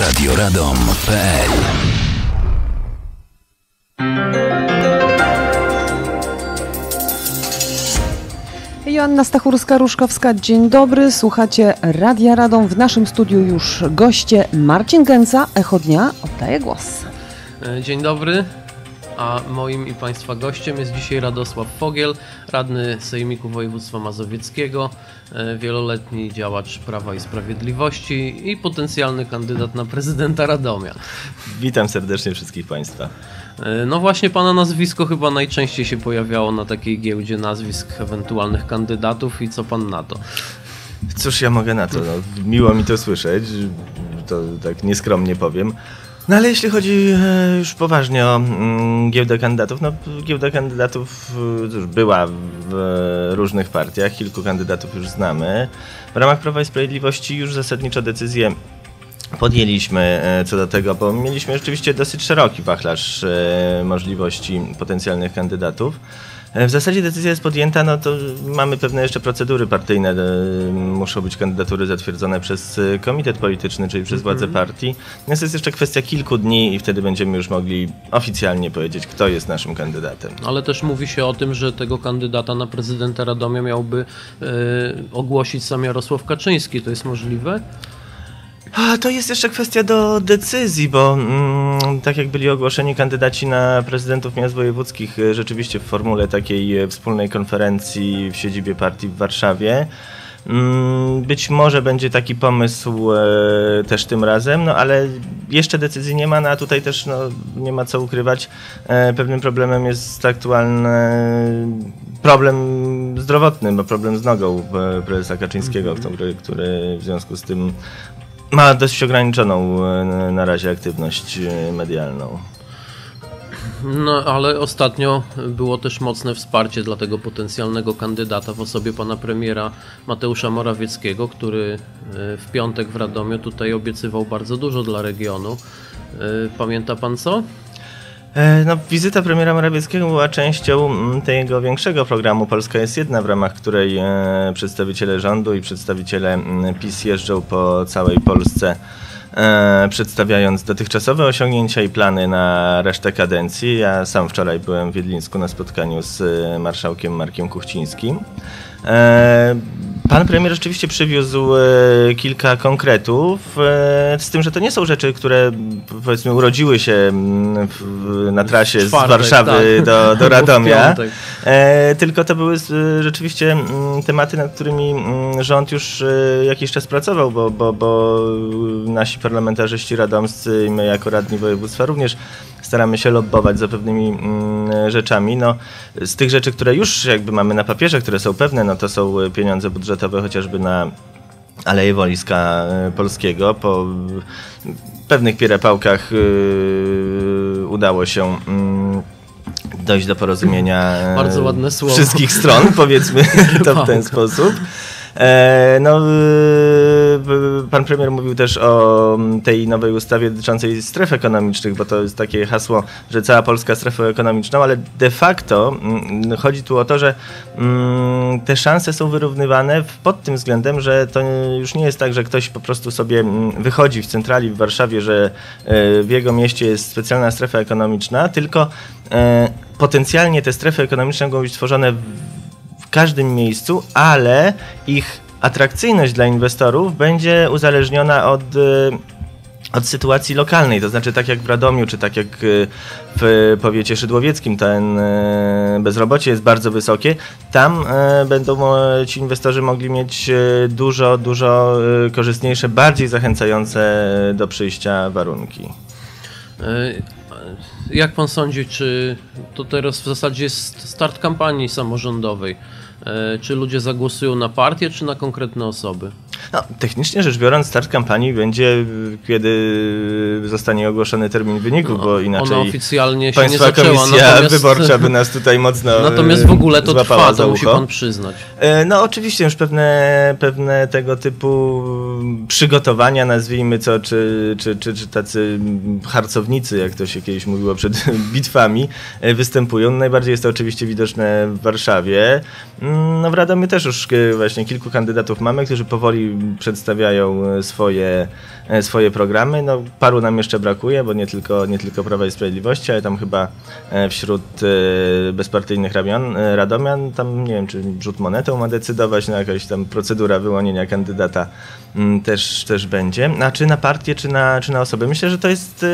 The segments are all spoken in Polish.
Radioradom.pl Joanna Stachurska-Ruszkowska, dzień dobry. Słuchacie Radia Radom. W naszym studiu już goście Marcin Gęca, Echo Dnia. Oddaję głos. E, Dzień dobry. A moim i Państwa gościem jest dzisiaj Radosław Fogiel, radny Sejmiku Województwa Mazowieckiego, e, wieloletni działacz Prawa i Sprawiedliwości i potencjalny kandydat na prezydenta Radomia. Witam serdecznie wszystkich Państwa. E, No właśnie Pana nazwisko chyba najczęściej się pojawiało na takiej giełdzie nazwisk ewentualnych kandydatów i co Pan na to? Cóż ja mogę na to? No, miło mi to słyszeć, to tak nieskromnie powiem. No ale jeśli chodzi e, już poważnie o mm, giełdę kandydatów, no giełda kandydatów e, już była w e, różnych partiach, kilku kandydatów już znamy. W ramach Prawa i Sprawiedliwości już zasadniczo decyzję podjęliśmy e, co do tego, bo mieliśmy rzeczywiście dosyć szeroki wachlarz e, możliwości potencjalnych kandydatów. E, W zasadzie decyzja jest podjęta, no to mamy pewne jeszcze procedury partyjne. e, Muszą być kandydatury zatwierdzone przez e, komitet polityczny, czyli przez władze partii. Natomiast jest jeszcze kwestia kilku dni i wtedy będziemy już mogli oficjalnie powiedzieć, kto jest naszym kandydatem. Ale też mówi się o tym, że tego kandydata na prezydenta Radomia miałby e, ogłosić sam Jarosław Kaczyński. To jest możliwe? A, to jest jeszcze kwestia do decyzji, bo mm, tak jak byli ogłoszeni kandydaci na prezydentów miast wojewódzkich, e, rzeczywiście w formule takiej e, wspólnej konferencji w siedzibie partii w Warszawie. Mm, Być może będzie taki pomysł e, też tym razem, no ale jeszcze decyzji nie ma, no a tutaj też no, nie ma co ukrywać. E, pewnym problemem jest aktualny problem zdrowotny, bo problem z nogą e, prezesa Kaczyńskiego, który, który w związku z tym ma dość ograniczoną e, na razie aktywność e, medialną. No, ale ostatnio było też mocne wsparcie dla tego potencjalnego kandydata w osobie pana premiera Mateusza Morawieckiego, który e, w piątek w Radomiu tutaj obiecywał bardzo dużo dla regionu. Pamięta pan co? E, No, wizyta premiera Morawieckiego była częścią mm, tego większego programu Polska jest jedna, w ramach której e, przedstawiciele rządu i przedstawiciele mm, PiS jeżdżą po całej Polsce, e, przedstawiając dotychczasowe osiągnięcia i plany na resztę kadencji. Ja sam wczoraj byłem w Wiedlińsku na spotkaniu z marszałkiem Markiem Kuchcińskim. E, Pan premier rzeczywiście przywiózł e, kilka konkretów, e, z tym, że to nie są rzeczy, które powiedzmy urodziły się mm, na trasie z Warszawy tak. do, do Radomia. tylko to były rzeczywiście mm, tematy, nad którymi mm, rząd już jakiś czas pracował, bo, bo, bo nasi parlamentarzyści radomscy i my jako radni województwa również staramy się lobbować za pewnymi rzeczami. No, z tych rzeczy, które już jakby mamy na papierze, które są pewne, no to są e, pieniądze budżetowe chociażby na Aleje Wojska e, Polskiego. Po pewnych pierepałkach e, udało się mm, dojść do porozumienia e, Bardzo ładne słowo. wszystkich stron, powiedzmy to w ten sposób. E, No, pan premier mówił też o tej nowej ustawie dotyczącej stref ekonomicznych, bo to jest takie hasło, że cała Polska strefą ekonomiczną, ale de facto mm, chodzi tu o to, że mm, te szanse są wyrównywane pod tym względem, że to już nie jest tak, że ktoś po prostu sobie mm, wychodzi w centrali w Warszawie, że e, w jego mieście jest specjalna strefa ekonomiczna, tylko e, potencjalnie te strefy ekonomiczne mogą być tworzone w każdym miejscu, ale ich atrakcyjność dla inwestorów będzie uzależniona od, e, od sytuacji lokalnej. To znaczy, tak jak w Radomiu, czy tak jak e, w powiecie szydłowieckim, ten e, bezrobocie jest bardzo wysokie, tam będą ci inwestorzy mogli mieć dużo, dużo korzystniejsze, bardziej zachęcające do przyjścia warunki. Jak pan sądzi, czy to teraz w zasadzie jest start kampanii samorządowej? E, Czy ludzie zagłosują na partię, czy na konkretne osoby? No, technicznie rzecz biorąc, start kampanii będzie, kiedy zostanie ogłoszony termin wyników, bo inaczej Ona oficjalnie się nie zaczęła. Komisja Wyborcza by nas tutaj mocno natomiast w ogóle to złapała trwa, to musi pan przyznać. E, No oczywiście już pewne, pewne tego typu przygotowania, nazwijmy co, czy, czy, czy, czy tacy harcownicy, jak to się kiedyś mówiło przed bitwami, występują. Najbardziej jest to oczywiście widoczne w Warszawie. Mm, No w Radomiu też już właśnie kilku kandydatów mamy, którzy powoli przedstawiają swoje, swoje programy. No, paru nam jeszcze brakuje, bo nie tylko, nie tylko Prawa i Sprawiedliwości, ale tam chyba wśród bezpartyjnych Radomian, Radomian tam nie wiem, czy rzut monetą ma decydować, no jakaś tam procedura wyłonienia kandydata mm, też, też będzie. A czy na partię, czy na, czy na osobę? Myślę, że to jest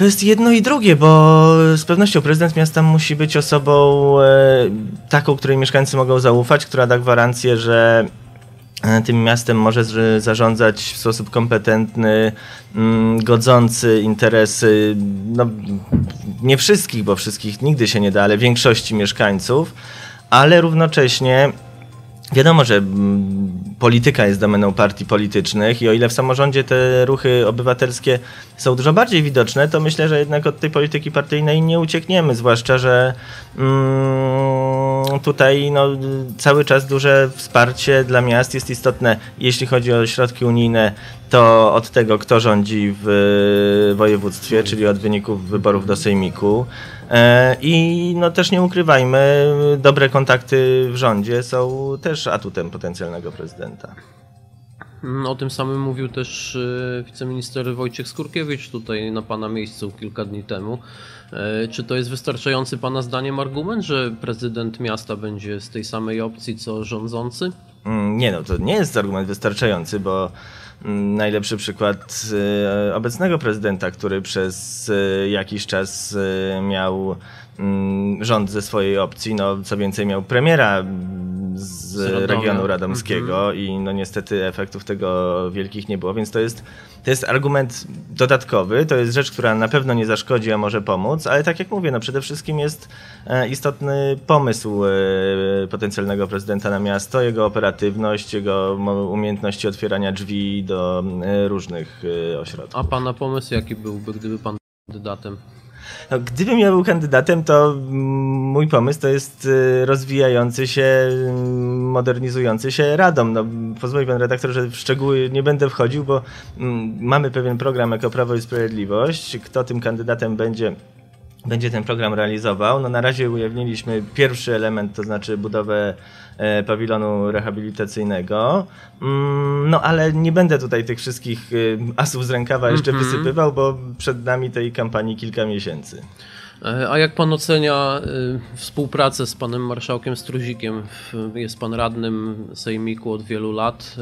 to jest jedno i drugie, bo z pewnością prezydent miasta musi być osobą e, taką, której mieszkańcy mogą zaufać, która da gwarancję, że e, tym miastem może zarządzać w sposób kompetentny, mm, godzący interesy, no, nie wszystkich, bo wszystkich nigdy się nie da, ale większości mieszkańców, ale równocześnie Wiadomo, że mm, polityka jest domeną partii politycznych i o ile w samorządzie te ruchy obywatelskie są dużo bardziej widoczne, to myślę, że jednak od tej polityki partyjnej nie uciekniemy, zwłaszcza, że mm, tutaj no, cały czas duże wsparcie dla miast jest istotne, jeśli chodzi o środki unijne, to od tego, kto rządzi w województwie, czyli od wyników wyborów do sejmiku. E, I no też nie ukrywajmy, dobre kontakty w rządzie są też atutem potencjalnego prezydenta. Mm, o tym samym mówił też e, wiceminister Wojciech Skurkiewicz tutaj na pana miejscu kilka dni temu. E, czy to jest wystarczający pana zdaniem argument, że prezydent miasta będzie z tej samej opcji co rządzący? Mm, nie, no to nie jest argument wystarczający, bo mm, najlepszy przykład e, obecnego prezydenta, który przez jakiś czas miał rząd ze swojej opcji, no co więcej miał premiera z, regionu radomskiego mhm. i no niestety efektów tego wielkich nie było, więc to jest, to jest argument dodatkowy, to jest rzecz, która na pewno nie zaszkodzi, a może pomóc, ale tak jak mówię, no przede wszystkim jest e, istotny pomysł e, potencjalnego prezydenta na miasto, jego operatywność, jego umiejętności otwierania drzwi do e, różnych ośrodków. A pana pomysł jaki byłby, gdyby pan kandydatem? No, gdybym ja był kandydatem, to mój pomysł to jest y, rozwijający się, mm, modernizujący się Radom. No, pozwoli pan redaktor, że w szczegóły nie będę wchodził, bo mm, mamy pewien program jako Prawo i Sprawiedliwość. Kto tym kandydatem będzie będzie ten program realizował. No na razie ujawniliśmy pierwszy element, to znaczy budowę e, pawilonu rehabilitacyjnego. Mm, no ale nie będę tutaj tych wszystkich y, asów z rękawa jeszcze mm -hmm. wysypywał, bo przed nami tej kampanii kilka miesięcy. E, a jak pan ocenia współpracę z panem marszałkiem Struzikiem? Jest pan radnym Sejmiku od wielu lat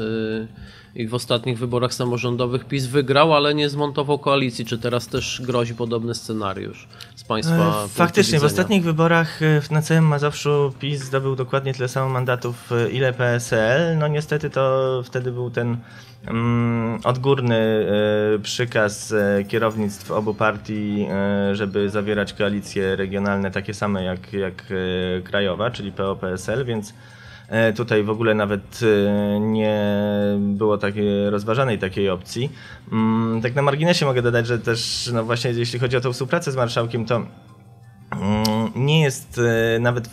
i w ostatnich wyborach samorządowych PiS wygrał, ale nie zmontował koalicji. Czy teraz też grozi podobny scenariusz z państwa? E, faktycznie, w ostatnich wyborach e, na całym Mazowszu PiS zdobył dokładnie tyle samo mandatów, ile PSL. No niestety to wtedy był ten Mm, odgórny e, przykaz e, kierownictw obu partii, e, żeby zawierać koalicje regionalne takie same jak, jak krajowa, czyli PO-PSL, więc tutaj w ogóle nawet nie było takiej rozważanej takiej opcji. Mm, tak na marginesie mogę dodać, że też no właśnie jeśli chodzi o tę współpracę z marszałkiem, to mm, nie jest nawet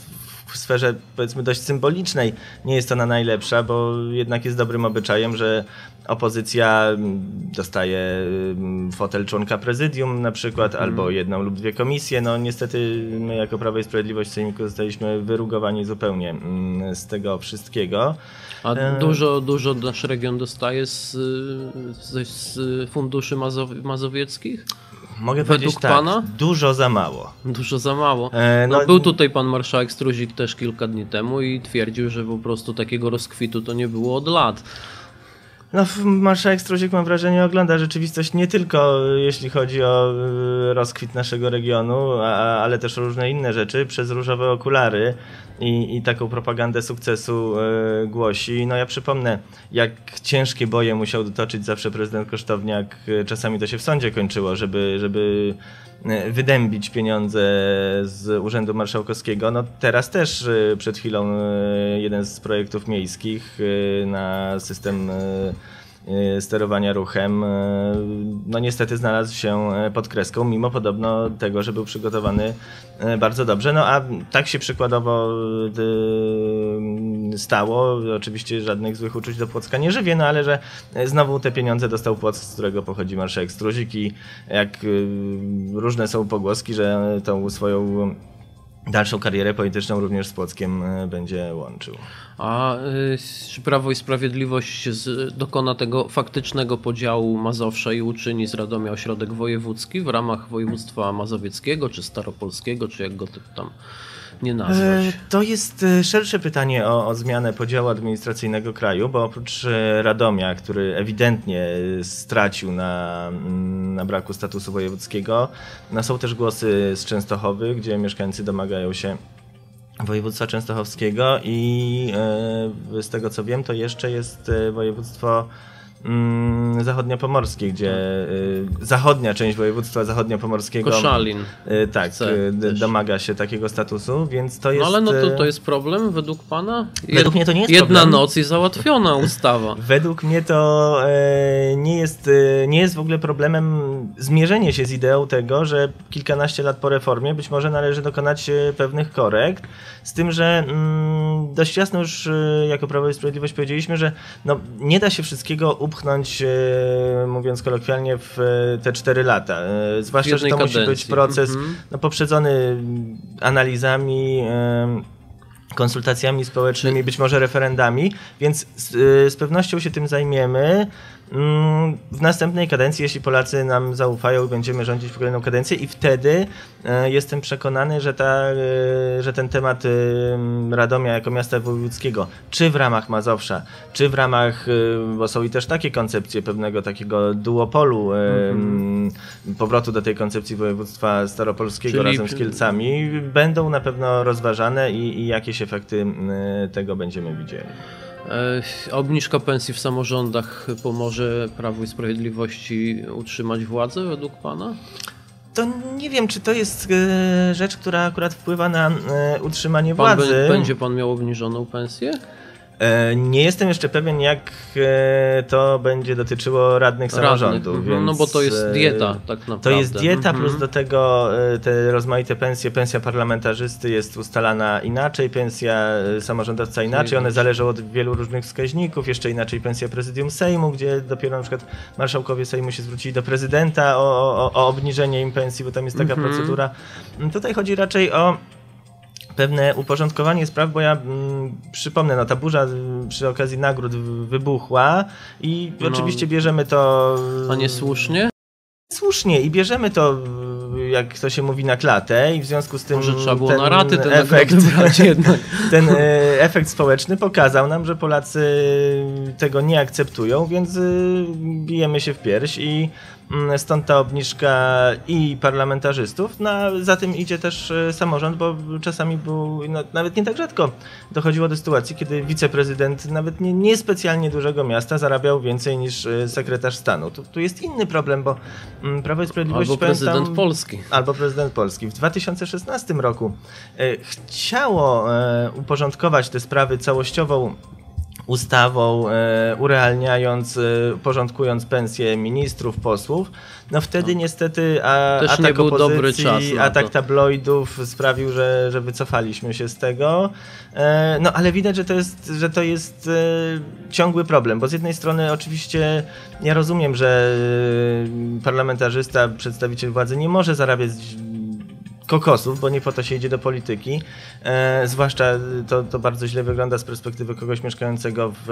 w sferze powiedzmy dość symbolicznej nie jest ona najlepsza, bo jednak jest dobrym obyczajem, że opozycja mm, dostaje mm, fotel członka prezydium na przykład, mm. albo jedną lub dwie komisje. No niestety my jako Prawo i Sprawiedliwość w Sejmiku zostaliśmy wyrugowani zupełnie z tego wszystkiego. A e, dużo, dużo nasz region dostaje z, z, z funduszy mazow mazowieckich? Mogę Według powiedzieć tak, pana? dużo za mało. Dużo za mało. E, no, no, był tutaj pan marszałek Struzik też kilka dni temu i twierdził, że po prostu takiego rozkwitu to nie było od lat. No, marszałek Struzik mam wrażenie ogląda rzeczywistość nie tylko jeśli chodzi o y, rozkwit naszego regionu, a, ale też różne inne rzeczy przez różowe okulary i, i taką propagandę sukcesu y, głosi. No ja przypomnę, jak ciężkie boje musiał dotoczyć zawsze prezydent Kosztowniak. Czasami to się w sądzie kończyło, żeby, żeby y, wydębić pieniądze z Urzędu Marszałkowskiego. No teraz też przed chwilą jeden z projektów miejskich na system sterowania ruchem, no niestety znalazł się pod kreską, mimo podobno tego, że był przygotowany bardzo dobrze. No a tak się przykładowo stało. Oczywiście żadnych złych uczuć do Płocka nie żywię, no ale że znowu te pieniądze dostał Płock, z którego pochodzi marszałek Struzik i jak różne są pogłoski, że tą swoją dalszą karierę polityczną również z Płockiem będzie łączył. A czy Prawo i Sprawiedliwość dokona tego faktycznego podziału Mazowsza i uczyni z Radomia ośrodek wojewódzki w ramach województwa mazowieckiego, czy staropolskiego, czy jak go tam nie nazwać? E, to jest e, szersze pytanie o, o, zmianę podziału administracyjnego kraju, bo oprócz e, Radomia, który ewidentnie stracił na, mm, na braku statusu wojewódzkiego, no są też głosy z Częstochowy, gdzie mieszkańcy domagają się województwa częstochowskiego i z tego co wiem, to jeszcze jest województwo mm, zachodniopomorskie, gdzie y, zachodnia część województwa zachodniopomorskiego Koszalin y, tak, y, domaga się takiego statusu, więc to jest... No ale no to, to jest problem według pana? Jed, według mnie to nie jest Jedna problem. noc i załatwiona ustawa. według mnie to e, nie, jest, e, nie jest w ogóle problemem zmierzenie się z ideą tego, że kilkanaście lat po reformie być może należy dokonać e, pewnych korekt, z tym, że mm, dość jasno już jako Prawo i Sprawiedliwość powiedzieliśmy, że no, nie da się wszystkiego upchnąć, e, mówiąc kolokwialnie, w e, te cztery lata. Zwłaszcza, że to kadencji. musi być proces mm -hmm. no, poprzedzony analizami konsultacjami społecznymi, być może referendami, więc z, z pewnością się tym zajmiemy. Mm, w następnej kadencji, jeśli Polacy nam zaufają, będziemy rządzić w kolejną kadencję i wtedy e, jestem przekonany, że, ta, e, że ten temat Radomia jako miasta wojewódzkiego, czy w ramach Mazowsza, czy w ramach, bo są i też takie koncepcje pewnego takiego duopolu, mm -hmm. powrotu do tej koncepcji województwa staropolskiego Czyli... razem z Kielcami, będą na pewno rozważane i, i jakieś efekty tego będziemy widzieli. E, obniżka pensji w samorządach pomoże Prawu i Sprawiedliwości utrzymać władzę według Pana? To nie wiem, czy to jest e, rzecz, która akurat wpływa na e, utrzymanie pan władzy. Będzie pan miał obniżoną pensję? E, nie jestem jeszcze pewien, jak e, to będzie dotyczyło radnych samorządów. Radnych, więc no bo to jest e, dieta, tak naprawdę. To jest dieta, plus mhm. do tego te rozmaite pensje. Pensja parlamentarzysty jest ustalana inaczej, pensja samorządowca inaczej. One zależą od wielu różnych wskaźników. Jeszcze inaczej pensja prezydium Sejmu, gdzie dopiero na przykład marszałkowie Sejmu się zwrócili do prezydenta o, o, o obniżenie im pensji, bo tam jest taka mhm. procedura. Tutaj chodzi raczej o pewne uporządkowanie spraw, bo ja mm, przypomnę, no ta burza y, przy okazji nagród wybuchła i no, oczywiście bierzemy to... A nie słusznie? Słusznie i bierzemy to jak to się mówi, na klatę i w związku z tym Może trzeba było ten na raty ten efekt, jednak. ten efekt społeczny pokazał nam, że Polacy tego nie akceptują, więc y, bijemy się w pierś i stąd ta obniżka i parlamentarzystów. No, za tym idzie też e, samorząd, bo czasami był, no, nawet nie tak rzadko dochodziło do sytuacji, kiedy wiceprezydent nawet nie, nie specjalnie dużego miasta zarabiał więcej niż e, sekretarz stanu. Tu, tu jest inny problem, bo mm, Prawo i Sprawiedliwość... Albo prezydent pamiętam, Polski. Albo prezydent Polski. W 2016 roku e, chciało uporządkować te sprawy całościową ustawą, e, urealniając, e, porządkując pensje ministrów, posłów, no wtedy no. niestety a, Też atak opozycji, atak tabloidów sprawił, że, że wycofaliśmy się z tego. E, no ale widać, że to jest, że to jest ciągły problem, bo z jednej strony oczywiście ja rozumiem, że parlamentarzysta, przedstawiciel władzy nie może zarabiać kokosów, bo nie po to się idzie do polityki. E, zwłaszcza to, to bardzo źle wygląda z perspektywy kogoś mieszkającego w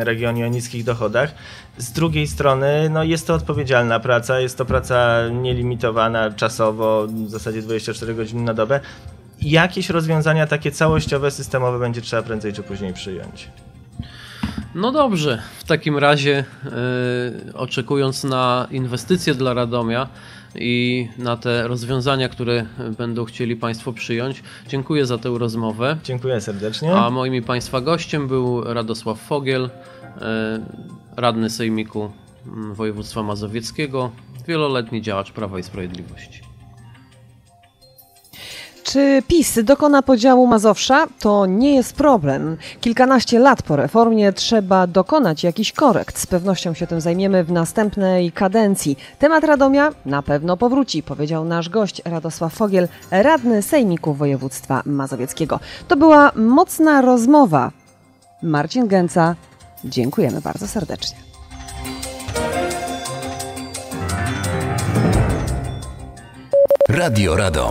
e, regionie o niskich dochodach. Z drugiej strony no, jest to odpowiedzialna praca, jest to praca nielimitowana czasowo, w zasadzie 24 godziny na dobę. Jakieś rozwiązania takie całościowe, systemowe będzie trzeba prędzej czy później przyjąć. No dobrze, w takim razie yy, oczekując na inwestycje dla Radomia, i na te rozwiązania, które będą chcieli Państwo przyjąć. Dziękuję za tę rozmowę. Dziękuję serdecznie. A moim i Państwa gościem był Radosław Fogiel, e, radny Sejmiku mm, Województwa Mazowieckiego, wieloletni działacz Prawa i Sprawiedliwości. Czy PiS dokona podziału Mazowsza? To nie jest problem. Kilkanaście lat po reformie trzeba dokonać jakiś korekt. Z pewnością się tym zajmiemy w następnej kadencji. Temat Radomia na pewno powróci, powiedział nasz gość Radosław Fogiel, radny Sejmiku Województwa Mazowieckiego. To była mocna rozmowa. Marcin Gęca, dziękujemy bardzo serdecznie. Radio Radom.